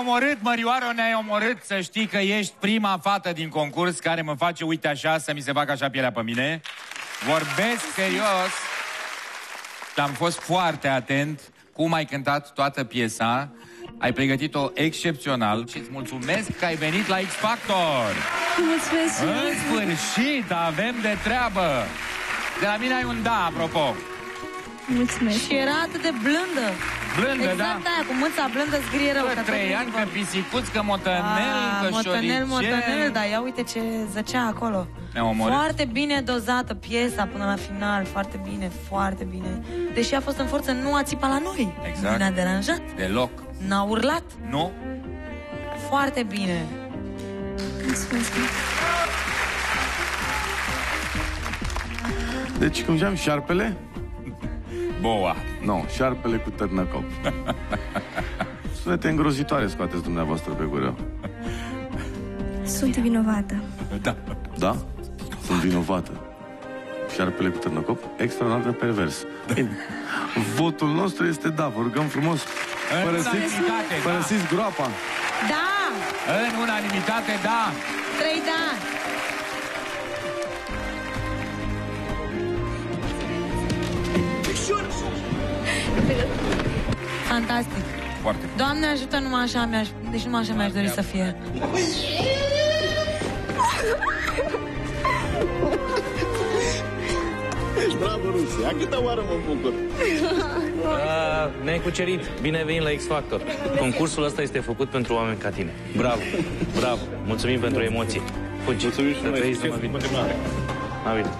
omorât, Mărioară, ne-ai omorât Să știi că ești prima fată din concurs Care mă face, uite așa, să mi se facă așa pielea pe mine. Vorbesc serios. Am fost foarte atent Cum ai cântat toată piesa. Ai pregătit-o excepțional Și îți mulțumesc că ai venit la X Factor Mulțumesc În sfârșit avem de treabă. De la mine ai un da, apropo Mulțumesc Și era atât de blândă. Blândă, exact da aia, cu mâța blândă scrie rău. Că că trei tot ani, că timpul- pisicuț, că motanel, Ah, că motanel, șoricel. motanel, dar ia uite ce zăcea acolo. Ne-a omorât. Foarte bine dozată piesa până la final, foarte bine, foarte bine. Deși a fost în forță, nu a țipat la noi. Exact. Nu ne-a deranjat, Deloc. n-a urlat. Nu? Foarte bine. Mulțumesc Deci, cum ziceam, șarpele? Boa. Nu, no, șarpele cu târnăcop. Sunete îngrozitoare scoateți dumneavoastră pe gură. Sunt vinovată Da. Da? Sunt vinovată. Șarpele cu târnăcop? Extraordinar de pervers. Bine. Votul nostru este da, vă rugăm frumos. În Părăsiți, unanimitate, da. părăsiți groapa. Da! În unanimitate, da. Trei da! Fantastic. Foarte. Doamne ajută, numai așa mi-aș... Deci numai așa mi-aș dori să fie. Ești bravă, Rusia. A câta oară mă bucur. Uh, ne-ai cucerit. Bine venit la X Factor. Concursul ăsta este făcut pentru oameni ca tine. Bravo, bravo. Mulțumim pentru emoții. Fugi. Mulțumim și Să noi. trăiești numai Succes în bine. continuare. La bine.